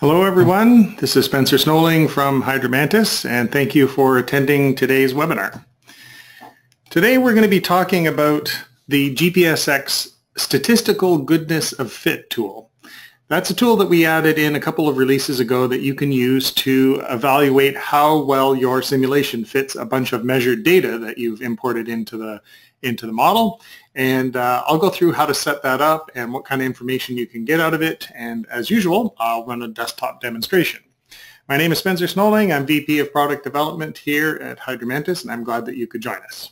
Hello everyone, this is Spencer Snowling from Hydromantis and thank you for attending today's webinar. Today we're going to be talking about the GPSX Statistical Goodness of Fit tool. That's a tool that we added in a couple of releases ago that you can use to evaluate how well your simulation fits a bunch of measured data that you've imported into the into the model. And uh, I'll go through how to set that up and what kind of information you can get out of it. And as usual, I'll run a desktop demonstration. My name is Spencer Snowling. I'm VP of Product Development here at Hydromantis, and I'm glad that you could join us.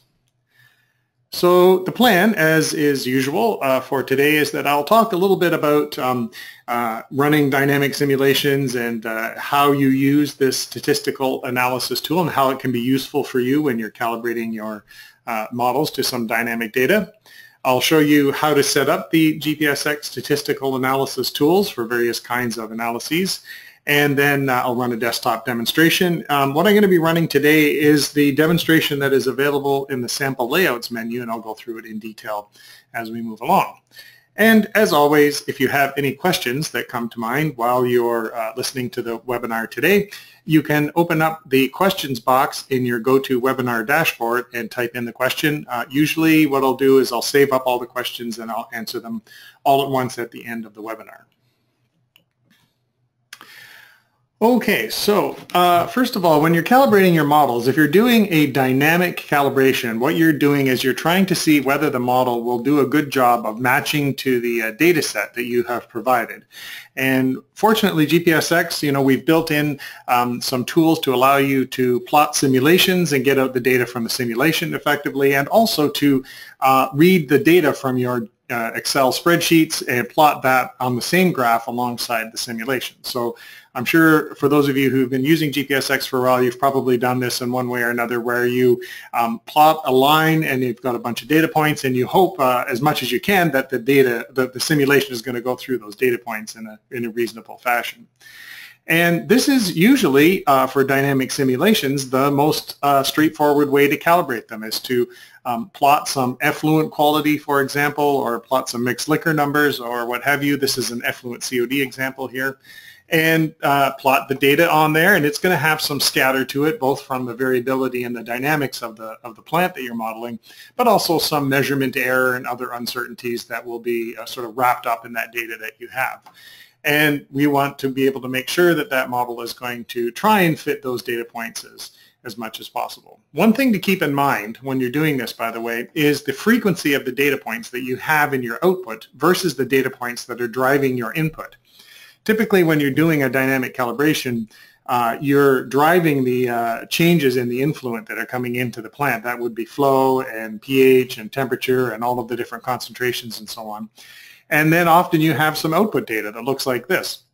So the plan, as is usual uh, for today, is that I'll talk a little bit about um, uh, running dynamic simulations and uh, how you use this statistical analysis tool and how it can be useful for you when you're calibrating your uh, models to some dynamic data. I'll show you how to set up the GPSX statistical analysis tools for various kinds of analyses. And then uh, I'll run a desktop demonstration. Um, what I'm going to be running today is the demonstration that is available in the sample layouts menu, and I'll go through it in detail as we move along. And as always, if you have any questions that come to mind while you're uh, listening to the webinar today, you can open up the questions box in your GoToWebinar dashboard and type in the question. Uh, usually what I'll do is I'll save up all the questions and I'll answer them all at once at the end of the webinar. Okay, so uh, first of all, when you're calibrating your models, if you're doing a dynamic calibration, what you're doing is you're trying to see whether the model will do a good job of matching to the uh, data set that you have provided. And fortunately, GPSX, you know, we've built in um, some tools to allow you to plot simulations and get out the data from the simulation effectively, and also to uh, read the data from your uh, Excel spreadsheets and plot that on the same graph alongside the simulation. So I'm sure for those of you who've been using GPSX for a while, you've probably done this in one way or another where you um, plot a line and you've got a bunch of data points and you hope uh, as much as you can that the data, that the simulation is going to go through those data points in a, in a reasonable fashion. And this is usually, uh, for dynamic simulations, the most uh, straightforward way to calibrate them is to um, plot some effluent quality, for example, or plot some mixed liquor numbers or what have you. This is an effluent COD example here and uh, plot the data on there and it's going to have some scatter to it both from the variability and the dynamics of the of the plant that you're modeling but also some measurement error and other uncertainties that will be uh, sort of wrapped up in that data that you have and we want to be able to make sure that that model is going to try and fit those data points as as much as possible. One thing to keep in mind when you're doing this, by the way, is the frequency of the data points that you have in your output versus the data points that are driving your input typically when you're doing a dynamic calibration, uh, you're driving the uh, changes in the influent that are coming into the plant. That would be flow and pH and temperature and all of the different concentrations and so on. And then often you have some output data that looks like this.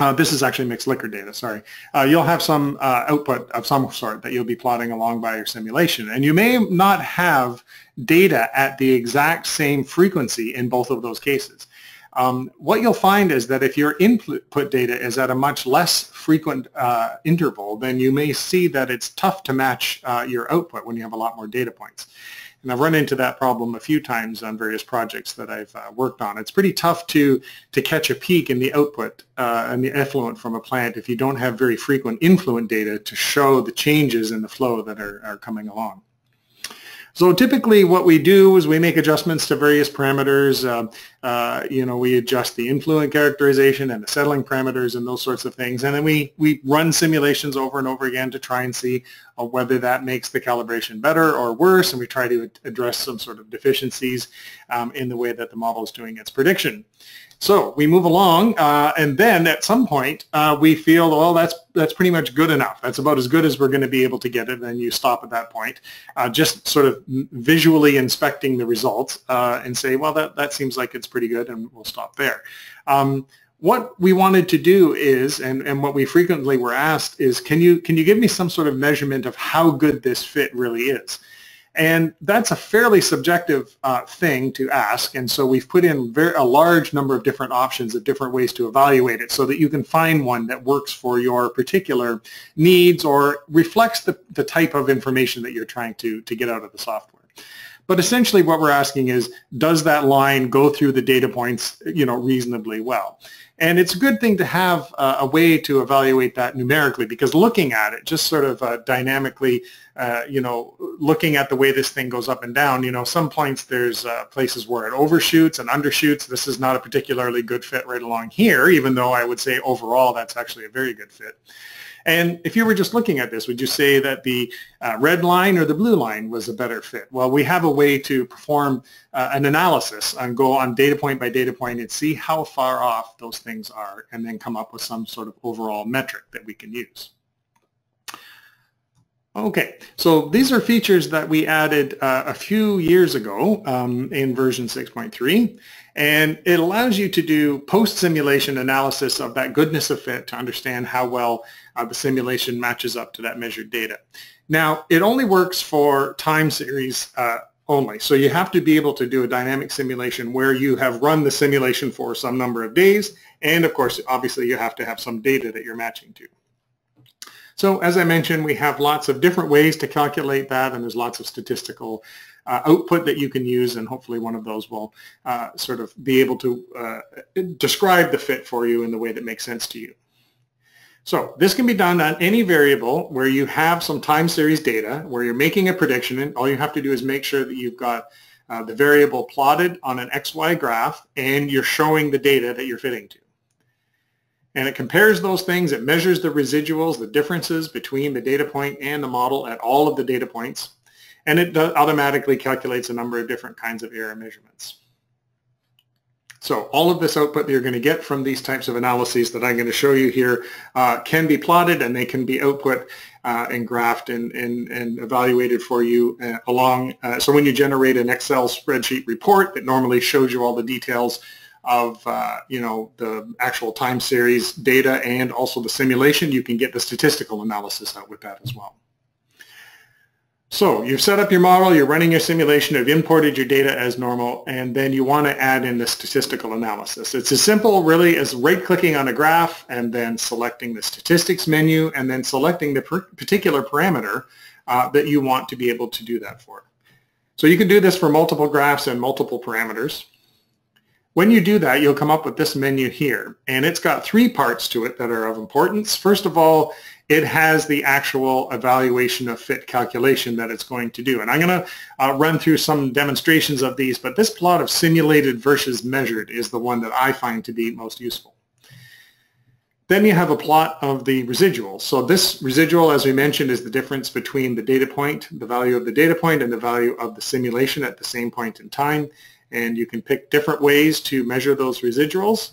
Uh, this is actually mixed liquor data, sorry. Uh, you'll have some uh, output of some sort that you'll be plotting along by your simulation. And you may not have data at the exact same frequency in both of those cases. Um, what you'll find is that if your input data is at a much less frequent uh, interval, then you may see that it's tough to match uh, your output when you have a lot more data points. And I've run into that problem a few times on various projects that I've uh, worked on. It's pretty tough to, to catch a peak in the output uh, and the effluent from a plant if you don't have very frequent influent data to show the changes in the flow that are, are coming along. So typically what we do is we make adjustments to various parameters. Uh, uh, you know, we adjust the influent characterization and the settling parameters and those sorts of things. And then we, we run simulations over and over again to try and see uh, whether that makes the calibration better or worse. And we try to address some sort of deficiencies um, in the way that the model is doing its prediction. So we move along, uh, and then at some point uh, we feel, well, that's that's pretty much good enough. That's about as good as we're going to be able to get it. And you stop at that point, uh, just sort of visually inspecting the results uh, and say, well, that that seems like it's pretty good, and we'll stop there. Um, what we wanted to do is, and, and what we frequently were asked is, can you can you give me some sort of measurement of how good this fit really is? And that's a fairly subjective uh, thing to ask. And so we've put in very, a large number of different options of different ways to evaluate it so that you can find one that works for your particular needs or reflects the, the type of information that you're trying to, to get out of the software. But essentially what we're asking is, does that line go through the data points, you know, reasonably well? And it's a good thing to have uh, a way to evaluate that numerically because looking at it, just sort of uh, dynamically, uh, you know, looking at the way this thing goes up and down, you know, some points there's uh, places where it overshoots and undershoots. This is not a particularly good fit right along here, even though I would say overall that's actually a very good fit. And if you were just looking at this, would you say that the uh, red line or the blue line was a better fit? Well, we have a way to perform uh, an analysis and go on data point by data point and see how far off those things are and then come up with some sort of overall metric that we can use. Okay, so these are features that we added uh, a few years ago um, in version 6.3, and it allows you to do post-simulation analysis of that goodness of fit to understand how well uh, the simulation matches up to that measured data. Now, it only works for time series uh, only, so you have to be able to do a dynamic simulation where you have run the simulation for some number of days, and of course, obviously, you have to have some data that you're matching to. So as I mentioned, we have lots of different ways to calculate that, and there's lots of statistical uh, output that you can use, and hopefully one of those will uh, sort of be able to uh, describe the fit for you in the way that makes sense to you. So this can be done on any variable where you have some time series data, where you're making a prediction, and all you have to do is make sure that you've got uh, the variable plotted on an XY graph, and you're showing the data that you're fitting to and it compares those things. It measures the residuals, the differences between the data point and the model at all of the data points, and it automatically calculates a number of different kinds of error measurements. So all of this output that you're going to get from these types of analyses that I'm going to show you here uh, can be plotted and they can be output uh, and graphed and, and, and evaluated for you uh, along. Uh, so when you generate an Excel spreadsheet report that normally shows you all the details of uh, you know the actual time series data and also the simulation, you can get the statistical analysis out with that as well. So you've set up your model, you're running your simulation, you've imported your data as normal, and then you want to add in the statistical analysis. It's as simple really as right-clicking on a graph and then selecting the statistics menu and then selecting the particular parameter uh, that you want to be able to do that for. So you can do this for multiple graphs and multiple parameters. When you do that, you'll come up with this menu here, and it's got three parts to it that are of importance. First of all, it has the actual evaluation of fit calculation that it's going to do. And I'm going to uh, run through some demonstrations of these, but this plot of simulated versus measured is the one that I find to be most useful. Then you have a plot of the residual. So this residual, as we mentioned, is the difference between the data point, the value of the data point, and the value of the simulation at the same point in time and you can pick different ways to measure those residuals.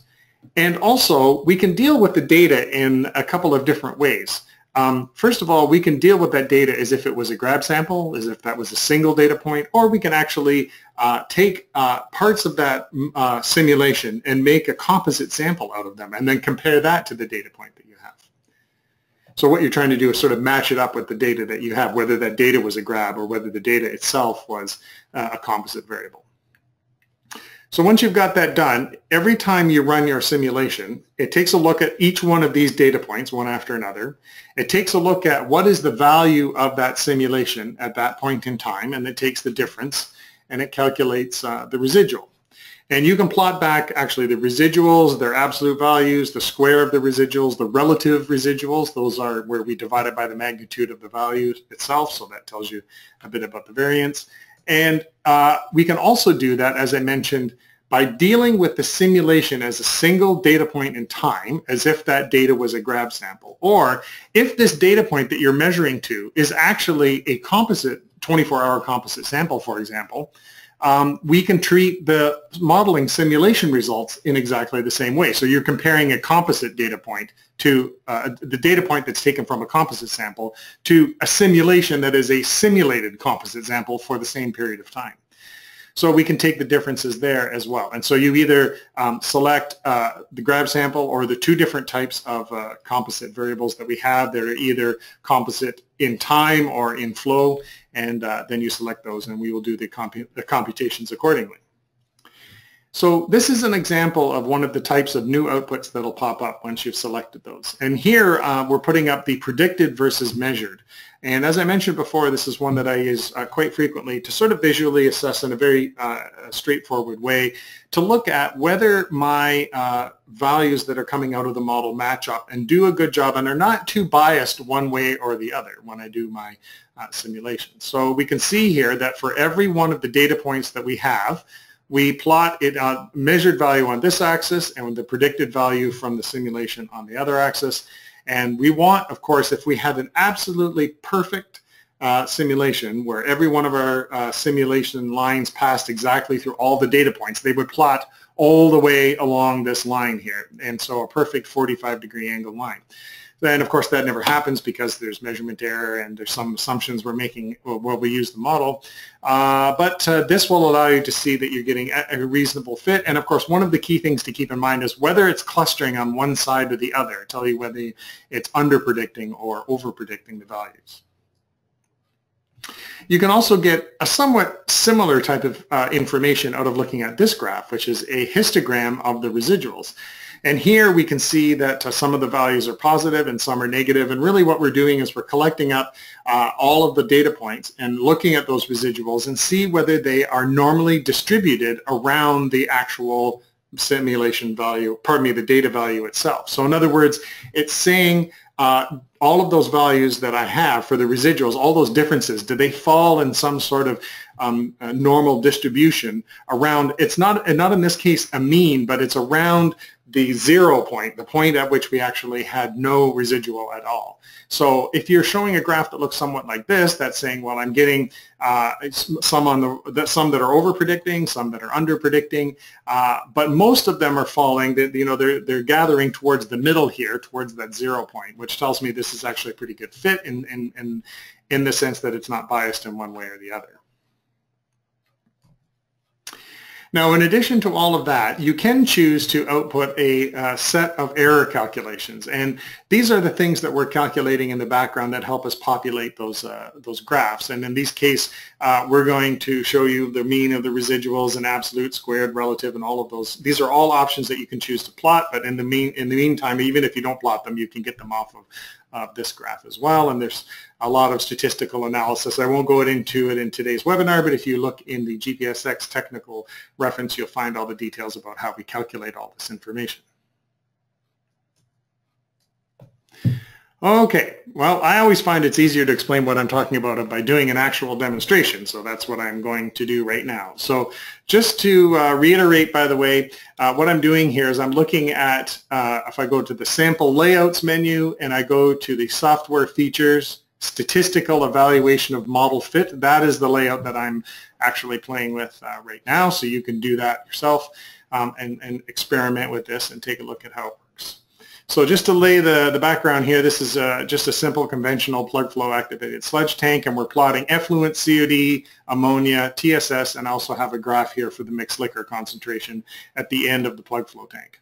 And also, we can deal with the data in a couple of different ways. Um, first of all, we can deal with that data as if it was a grab sample, as if that was a single data point, or we can actually uh, take uh, parts of that uh, simulation and make a composite sample out of them and then compare that to the data point that you have. So what you're trying to do is sort of match it up with the data that you have, whether that data was a grab or whether the data itself was uh, a composite variable. So once you've got that done, every time you run your simulation, it takes a look at each one of these data points, one after another. It takes a look at what is the value of that simulation at that point in time, and it takes the difference, and it calculates uh, the residual. And you can plot back actually the residuals, their absolute values, the square of the residuals, the relative residuals. Those are where we divide it by the magnitude of the value itself. So that tells you a bit about the variance. And uh, we can also do that, as I mentioned, by dealing with the simulation as a single data point in time, as if that data was a grab sample. Or if this data point that you're measuring to is actually a composite, 24-hour composite sample, for example, um, we can treat the modeling simulation results in exactly the same way. So you're comparing a composite data point to uh, the data point that's taken from a composite sample to a simulation that is a simulated composite sample for the same period of time. So we can take the differences there as well. And so you either um, select uh, the grab sample or the two different types of uh, composite variables that we have. They're either composite in time or in flow, and uh, then you select those and we will do the, compu the computations accordingly. So this is an example of one of the types of new outputs that'll pop up once you've selected those. And here uh, we're putting up the predicted versus measured. And as I mentioned before, this is one that I use uh, quite frequently to sort of visually assess in a very uh, straightforward way to look at whether my uh, values that are coming out of the model match up and do a good job and are not too biased one way or the other when I do my uh, simulation. So we can see here that for every one of the data points that we have, we plot it uh, measured value on this axis and the predicted value from the simulation on the other axis. And we want, of course, if we had an absolutely perfect uh, simulation where every one of our uh, simulation lines passed exactly through all the data points, they would plot all the way along this line here. And so a perfect 45 degree angle line. Then, of course, that never happens because there's measurement error and there's some assumptions we're making while we use the model. Uh, but uh, this will allow you to see that you're getting a, reasonable fit. And, of course, one of the key things to keep in mind is whether it's clustering on one side or the other, tell you whether it's under-predicting or over-predicting the values. You can also get a somewhat similar type of uh, information out of looking at this graph, which is a histogram of the residuals. And here we can see that uh, some of the values are positive and some are negative. And really what we're doing is we're collecting up uh, all of the data points and looking at those residuals and see whether they are normally distributed around the actual simulation value, pardon me, the data value itself. So in other words, it's saying uh, all of those values that I have for the residuals, all those differences, do they fall in some sort of um, normal distribution around, it's not, not in this case a mean, but it's around the zero point, the point at which we actually had no residual at all. So if you're showing a graph that looks somewhat like this, that's saying, well, I'm getting uh, some on the some that are over predicting, some that are under predicting, uh, but most of them are falling. You know, they're they're gathering towards the middle here, towards that zero point, which tells me this is actually a pretty good fit in in in, in the sense that it's not biased in one way or the other. Now, in addition to all of that, you can choose to output a uh, set of error calculations. And these are the things that we're calculating in the background that help us populate those, uh, those graphs. And in this case, uh, we're going to show you the mean of the residuals and absolute, squared, relative, and all of those. These are all options that you can choose to plot, but in the, mean, in the meantime, even if you don't plot them, you can get them off of uh, this graph as well. And there's a lot of statistical analysis. I won't go into it in today's webinar, but if you look in the GPSX technical reference, you'll find all the details about how we calculate all this information. Okay, well, I always find it's easier to explain what I'm talking about by doing an actual demonstration, so that's what I'm going to do right now. So just to uh, reiterate, by the way, uh, what I'm doing here is I'm looking at, uh, if I go to the sample layouts menu and I go to the software features, statistical evaluation of model fit, that is the layout that I'm actually playing with uh, right now, so you can do that yourself um, and, and experiment with this and take a look at how so just to lay the, the background here, this is uh, just a simple conventional plug flow activated sludge tank and we're plotting effluent, COD, ammonia, TSS, and I also have a graph here for the mixed liquor concentration at the end of the plug flow tank.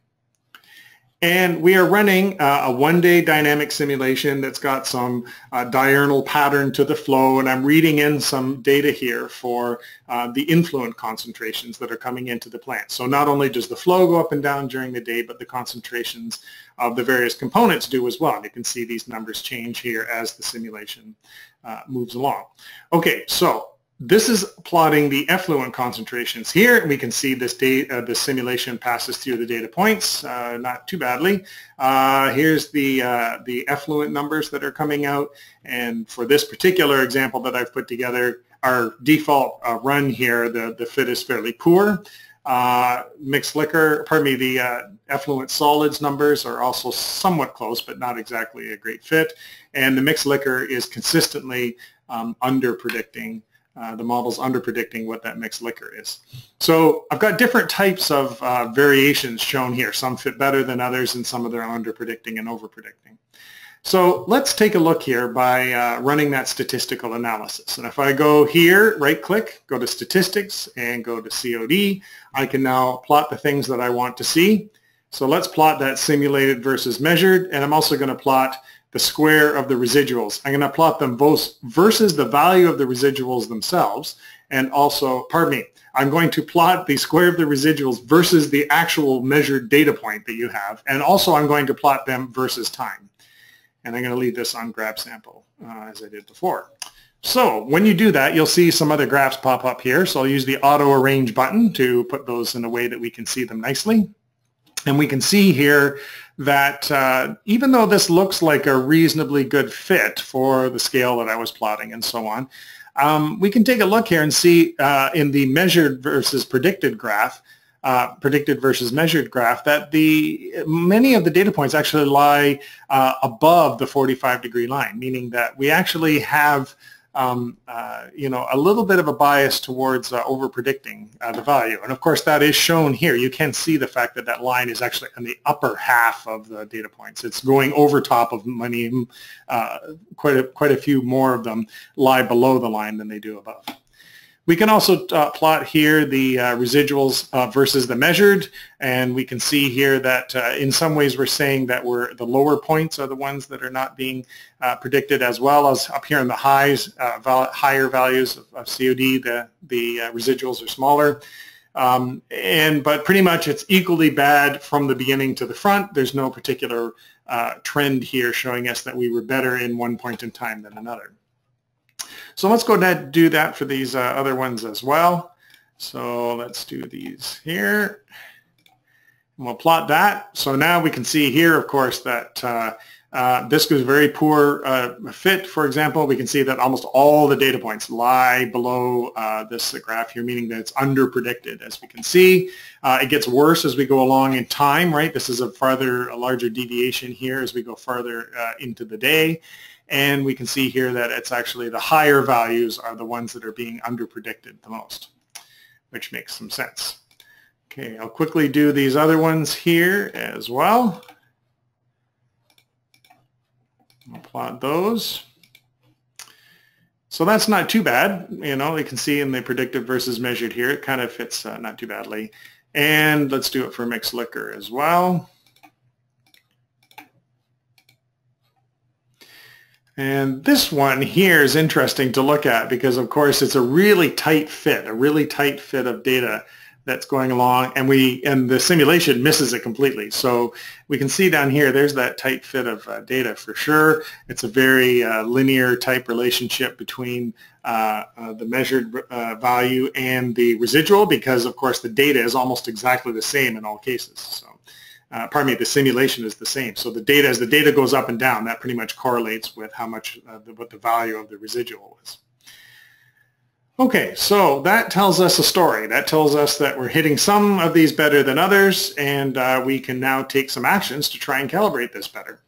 And we are running uh, a one-day dynamic simulation that's got some uh, diurnal pattern to the flow, and I'm reading in some data here for uh, the influent concentrations that are coming into the plant. So not only does the flow go up and down during the day, but the concentrations of the various components do as well. And you can see these numbers change here as the simulation uh, moves along. Okay, so this is plotting the effluent concentrations here. We can see this data, uh, the simulation passes through the data points, uh, not too badly. Uh, here's the, uh, the effluent numbers that are coming out. And for this particular example that I've put together, our default uh, run here, the, the fit is fairly poor. Uh, mixed liquor, pardon me, the effluent solids numbers are also somewhat close, but not exactly a great fit. And the mixed liquor is consistently um, under predicting uh, the model's under predicting what that mixed liquor is. So I've got different types of uh, variations shown here. Some fit better than others and some of them are under predicting and over predicting. So let's take a look here by uh, running that statistical analysis. And if I go here, right click, go to statistics and go to COD, I can now plot the things that I want to see. So let's plot that simulated versus measured. And I'm also going to plot the square of the residuals. I'm going to plot them both versus the value of the residuals themselves and also, pardon me, I'm going to plot the square of the residuals versus the actual measured data point that you have, and also I'm going to plot them versus time. And I'm going to leave this on grab sample uh, as I did before. So when you do that, you'll see some other graphs pop up here. So I'll use the auto arrange button to put those in a way that we can see them nicely. And we can see here that uh, even though this looks like a reasonably good fit for the scale that I was plotting and so on, um, we can take a look here and see uh, in the measured versus predicted graph, uh, predicted versus measured graph, that the many of the data points actually lie uh, above the 45 degree line, meaning that we actually have um, uh, you know, a little bit of a bias towards uh, over predicting uh, the value. And of course, that is shown here. You can see the fact that that line is actually in the upper half of the data points. It's going over top of many, uh, quite a, quite a few more of them lie below the line than they do above. We can also uh, plot here the uh, residuals uh, versus the measured, and we can see here that uh, in some ways we're saying that we're, the lower points are the ones that are not being uh, predicted as well as up here in the highs, uh, val higher values of, of, COD, the, the residuals are smaller. Um, and But pretty much it's equally bad from the beginning to the front. There's no particular trend here showing us that we were better in one point in time than another. So let's go ahead and do that for these uh, other ones as well. So let's do these here. And we'll plot that. So now we can see here, of course, that uh, uh, this was a very poor uh, fit, for example. We can see that almost all the data points lie below uh, this graph here, meaning that it's under-predicted. As we can see, uh, it gets worse as we go along in time, right? This is a farther, a larger deviation here as we go farther uh, into the day. And we can see here that it's actually the higher values are the ones that are being under-predicted the most, which makes some sense. Okay, I'll quickly do these other ones here as well. I'll plot those. So that's not too bad. You know, you can see in the predicted versus measured here, it kind of fits uh, not too badly. And let's do it for mixed liquor as well. And this one here is interesting to look at because, of course, it's a really tight fit, a really tight fit of data that's going along, and we and the simulation misses it completely. So we can see down here, there's that tight fit of uh, data for sure. It's a very uh, linear type relationship between uh, uh the measured uh, value and the residual because, of course, the data is almost exactly the same in all cases. So uh, pardon me, the simulation is the same. So the data, as the data goes up and down, that pretty much correlates with how much, uh, the, what the value of the residual is. Okay, so that tells us a story. That tells us that we're hitting some of these better than others, and uh, we can now take some actions to try and calibrate this better.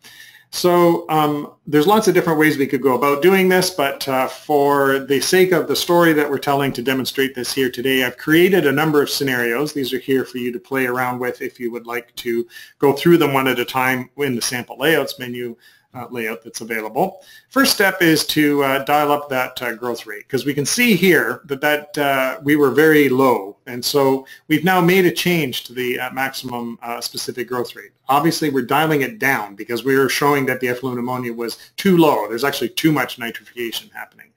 So um, there's lots of different ways we could go about doing this, but uh, for the sake of the story that we're telling to demonstrate this here today, I've created a number of scenarios. These are here for you to play around with if you would like to go through them one at a time in the sample layouts menu uh, layout that's available. First step is to uh, dial up that uh, growth rate because we can see here that, that uh, we were very low and so we've now made a change to the uh, maximum uh, specific growth rate. Obviously we're dialing it down because we were showing that the effluent ammonia was too low. There's actually too much nitrification happening.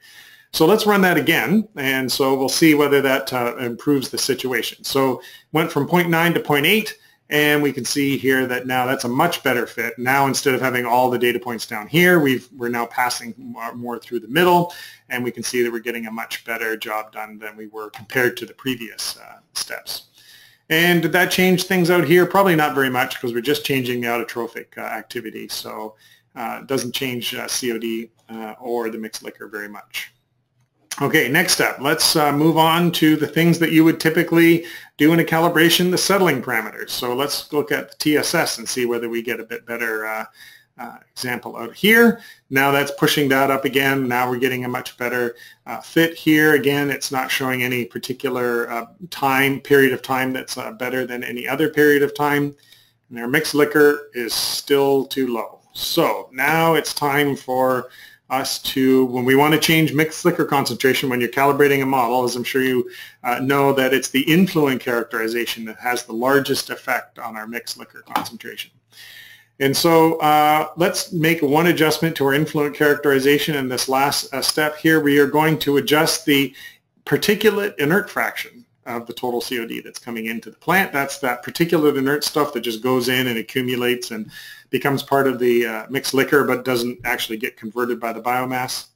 So let's run that again, and so we'll see whether that improves the situation. So went from 0.9 to 0.8, and we can see here that now that's a much better fit. Now instead of having all the data points down here, we've, we're now passing more through the middle and we can see that we're getting a much better job done than we were compared to the previous uh, steps. And did that change things out here? Probably not very much because we're just changing the autotrophic uh, activity. So uh, it doesn't change uh, COD uh, or the mixed liquor very much. Okay, next up, Let's uh, move on to the things that you would typically do in a calibration, the settling parameters. So let's look at the TSS and see whether we get a bit better uh, example out here. Now that's pushing that up again. Now we're getting a much better uh, fit here. Again, it's not showing any particular uh, time, period of time that's uh, better than any other period of time. And our mixed liquor is still too low. So now it's time for us to, when we want to change mixed liquor concentration when you're calibrating a model, as I'm sure you uh, know that it's the influent characterization that has the largest effect on our mixed liquor concentration. And so uh, let's make one adjustment to our influent characterization in this last uh, step here. We are going to adjust the particulate inert fraction of the total COD that's coming into the plant. That's that particulate inert stuff that just goes in and accumulates and becomes part of the uh, mixed liquor but doesn't actually get converted by the biomass.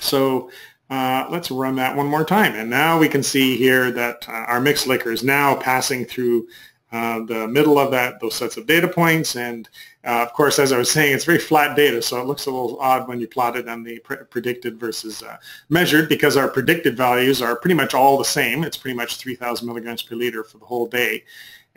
So uh, let's run that one more time. And now we can see here that uh, our mixed liquor is now passing through uh, the middle of that those sets of data points and uh, of course as I was saying it's very flat data so it looks a little odd when you plot it on the pre predicted versus uh, measured because our predicted values are pretty much all the same it's pretty much 3000 milligrams per liter for the whole day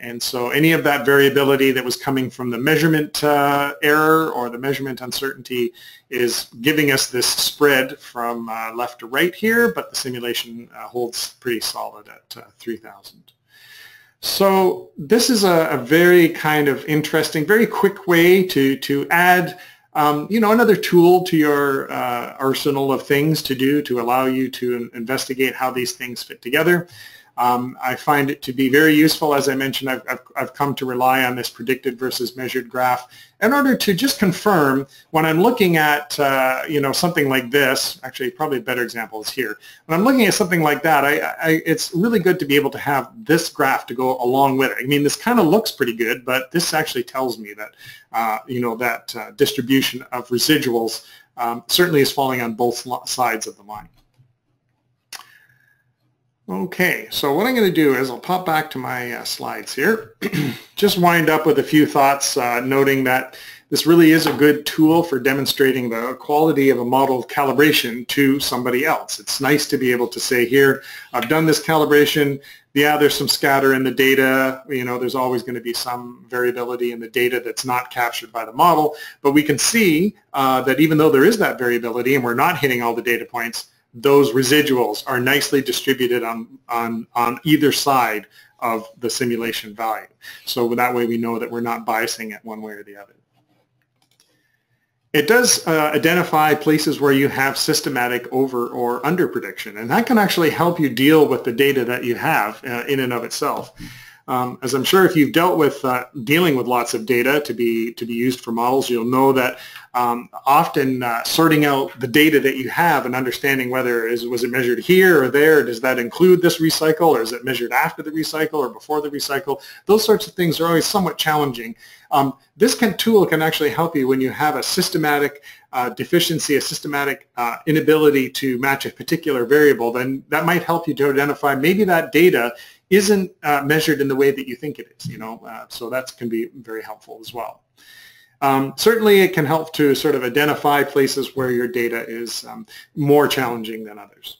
and so any of that variability that was coming from the measurement uh, error or the measurement uncertainty is giving us this spread from uh, left to right here, but the simulation uh, holds pretty solid at uh, 3000. So this is a, a, very kind of interesting, very quick way to, to add um, you know, another tool to your uh, arsenal of things to do to allow you to investigate how these things fit together. Um, I find it to be very useful. As I mentioned, I've, I've, I've, come to rely on this predicted versus measured graph in order to just confirm when I'm looking at, uh, you know, something like this, actually probably a better example is here. When I'm looking at something like that, I, I, it's really good to be able to have this graph to go along with it. I mean, this kind of looks pretty good, but this actually tells me that, uh, you know, that uh, distribution of residuals um, certainly is falling on both sides of the line. Okay, so what I'm going to do is I'll pop back to my uh, slides here. Just wind up with a few thoughts, uh, noting that this really is a good tool for demonstrating the quality of a model calibration to somebody else. It's nice to be able to say here, I've done this calibration. Yeah, there's some scatter in the data. You know, there's always going to be some variability in the data that's not captured by the model. But we can see uh, that even though there is that variability and we're not hitting all the data points, those residuals are nicely distributed on, on, on either side of the simulation value. So that way we know that we're not biasing it one way or the other. It does uh, identify places where you have systematic over or under prediction, and that can actually help you deal with the data that you have uh, in and of itself. Um, as I'm sure if you've dealt with uh, dealing with lots of data to be to be used for models, you'll know that um, often uh, sorting out the data that you have and understanding whether is was it measured here or there, does that include this recycle, or is it measured after the recycle or before the recycle? Those sorts of things are always somewhat challenging. Um, this can, tool can actually help you when you have a systematic uh, deficiency, a systematic uh, inability to match a particular variable, then that might help you to identify maybe that data isn't uh, measured in the way that you think it is, you know, uh, so that can be very helpful as well. Um, certainly it can help to sort of identify places where your data is um, more challenging than others.